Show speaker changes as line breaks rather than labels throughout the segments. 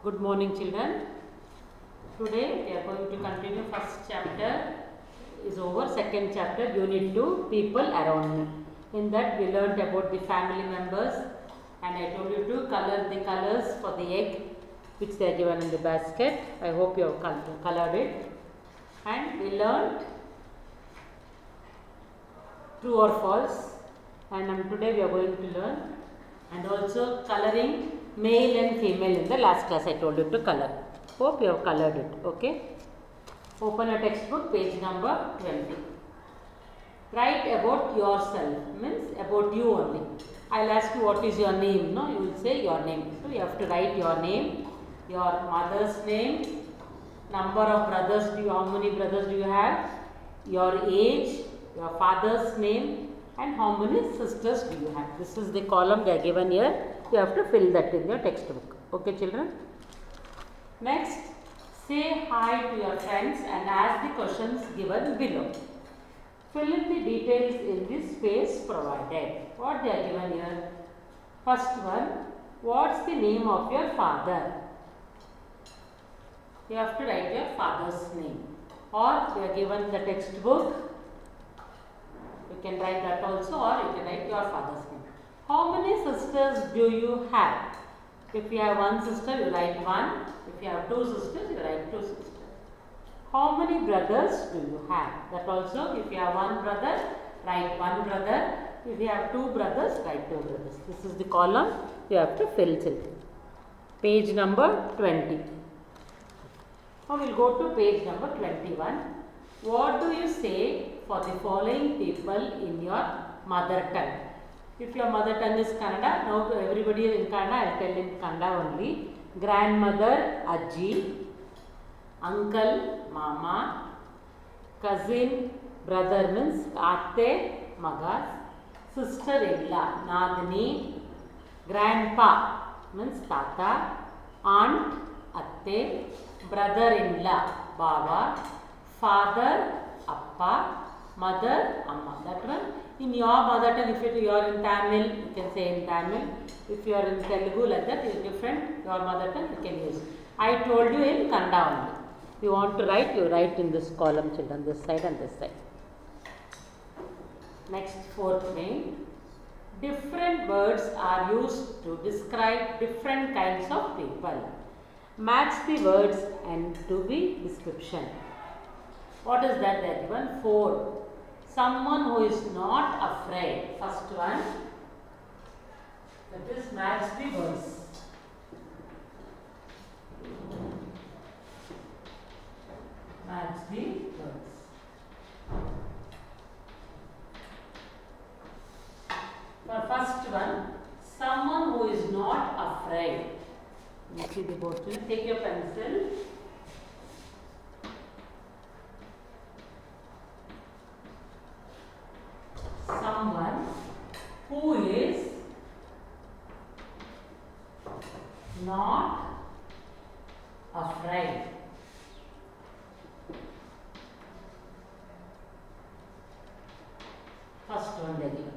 Good morning children. Today we are going to continue first chapter is over second chapter unit 2 people around me. In that we learned about the family members and I told you to color the colors for the egg which they are given in the basket. I hope you have colored it and we learned true or false and um, today we are going to learn and also coloring male and female in the last class I told you to color. Hope you have colored it. Okay. Open a textbook page number 20. Write about yourself means about you only. I'll ask you what is your name. No, you will say your name. So you have to write your name, your mother's name, number of brothers do you, how many brothers do you have, your age, your father's name, and how many sisters do you have. This is the column they are given here. You have to fill that in your textbook. Okay, children. Next, say hi to your friends and ask the questions given below. Fill in the details in the space provided. What they are given here? First one, what's the name of your father? You have to write your father's name. Or they are given the textbook. You can write that also or you can write your father's name. How many sisters do you have? If you have one sister, you write one. If you have two sisters, you write two sisters. How many brothers do you have? That also, if you have one brother, write one brother. If you have two brothers, write two brothers. This is the column you have to fill children. Page number 20. Now we'll go to page number 21. What do you say for the following people in your mother tongue? If your mother tongue is Kannada, now everybody in Kannada, I'll tell in Kannada only. Grandmother, Ajji, uncle, mama, cousin, brother means Atte, Magas, sister-in-law, Nadini, grandpa means Tata, aunt, Atte, brother-in-law, Baba, father, Appa, mother, Amma. That one in your mother tongue, if you are in Tamil, you can say in Tamil. If you are in Telugu, like that, it is different. Your mother tongue, you can use. I told you in Kannada only. You want to write, you write in this column, children, this side and this side. Next, fourth thing. Different words are used to describe different kinds of people. Match the words and to the description. What is that? That given four. Someone who is not afraid. First one. That is match the words. Match. For first one, someone who is not afraid. You see the bottle. Take your pencil. Someone who is not afraid. First one they given.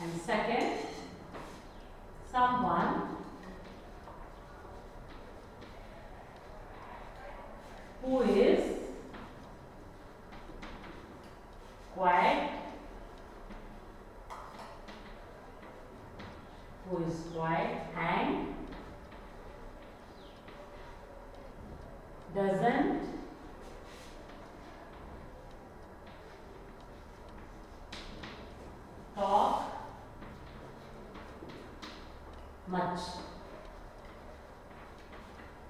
And second, someone who is quiet, who is quiet and doesn't talk much.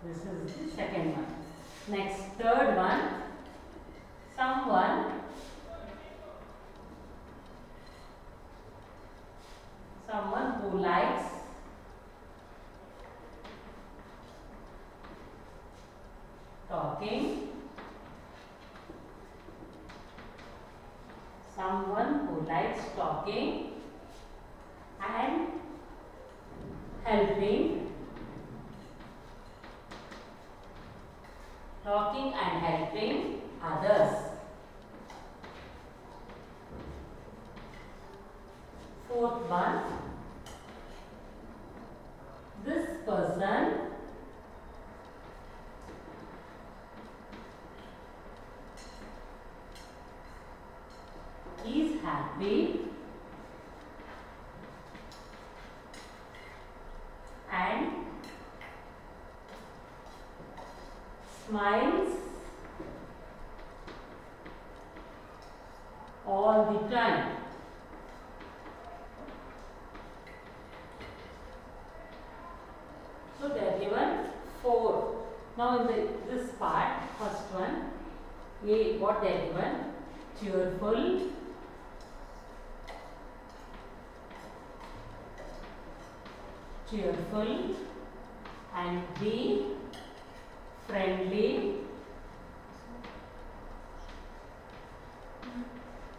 This is the second one. Next, third one, someone who likes talking, someone who likes talking and helping talking and helping others. Fourth one, this person happy and smiles all the time. So they are given four. Now in the this part, first one, A, what they are given? Cheerful, cheerful, and B, friendly,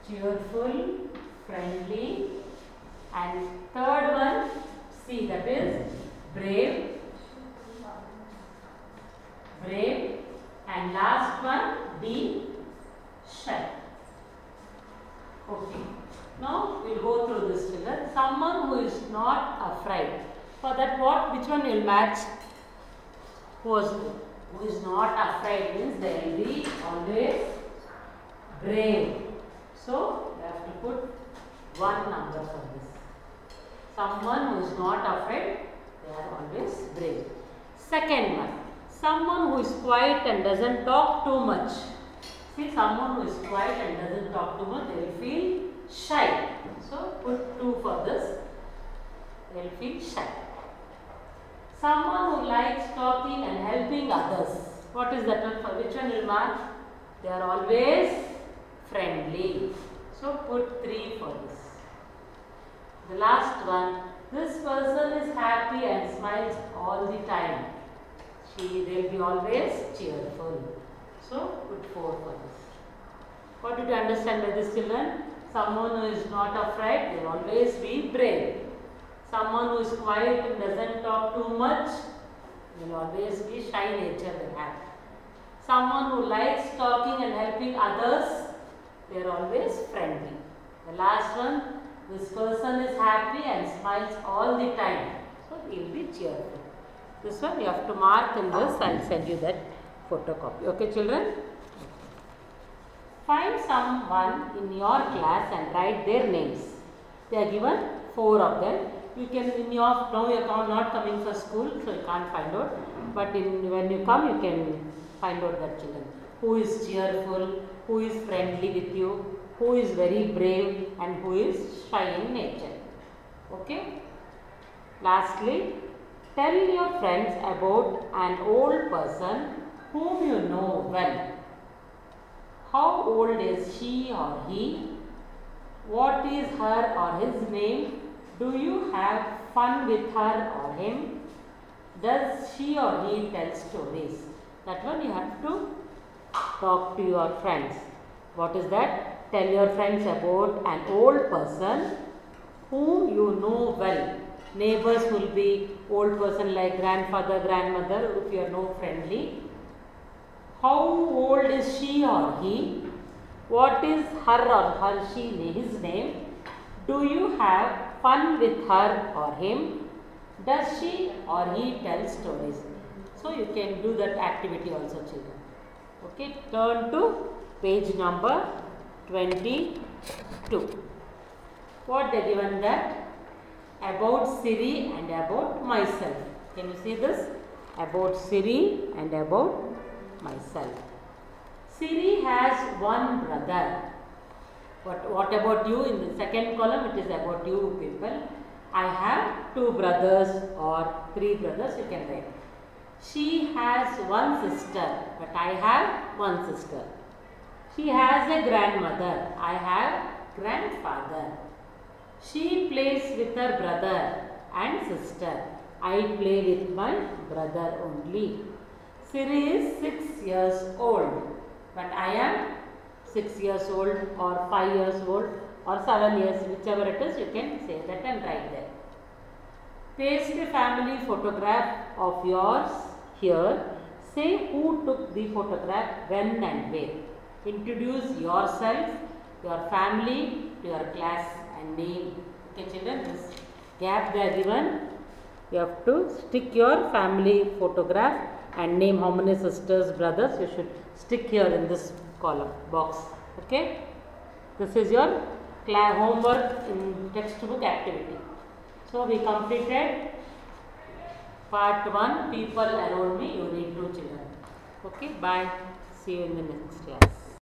cheerful, friendly, and third one, C, that is brave, brave, and last one, D, shy. Okay. Now we'll go through this children. Someone who is not afraid. For that, what which one will match? Was who is not afraid means they will be always brave. So you have to put one number for this. Someone who is not afraid, they are always brave. Second one, someone who is quiet and doesn't talk too much. See, someone who is quiet and doesn't talk too much, they will feel shy. So put two for this. They will feel shy. Someone who likes talking and helping others. What is that one for? Which one will mark? They are always friendly. So put three for this. The last one. This person is happy and smiles all the time. She will be always cheerful. So put four for this. What did you understand by this children? Someone who is not afraid, they will always be brave. Someone who is quiet and doesn't talk too much, will always be shy nature they have. Someone who likes talking and helping others, they are always friendly. The last one, this person is happy and smiles all the time. So he will be cheerful. This one you have to mark in this, I will send you that photocopy. Okay children? Find someone in your class and write their names. They are given four of them. You can in your now you are not coming for school, so you can't find out. But in when you come, you can find out that children who is cheerful, who is friendly with you, who is very brave, and who is shy in nature. Okay. Lastly, tell your friends about an old person whom you know well. How old is she or he? What is her or his name? Do you have fun with her or him? Does she or he tell stories? That one you have to talk to your friends. What is that? Tell your friends about an old person whom you know well. Neighbors will be old person like grandfather, grandmother if you are no friendly. How old is she or he? What is her or her she his name? Do you have fun with her or him? Does she or he tell stories? So you can do that activity also children. Okay, turn to page number 22. What they given that? About Siri and about myself. Can you see this? About Siri and about myself. Siri has one brother. What, what about you? In the second column, it is about you people. I have two brothers or three brothers, you can write. She has one sister, but I have one sister. She has a grandmother. I have grandfather. She plays with her brother and sister. I play with my brother only. Siri is 6 years old, but I am 6 years old or 5 years old or 7 years, whichever it is, you can say that and write there. Paste a family photograph of yours here. Say who took the photograph, when and where. Introduce yourself, your family, your class and name. Okay children, this gap there given. You have to stick your family photograph and name how many sisters, brothers. You should stick here in this column box. Okay. This is your class homework in textbook activity. So we completed part 1 people around me unit 2 children. Okay, bye. See you in the next class.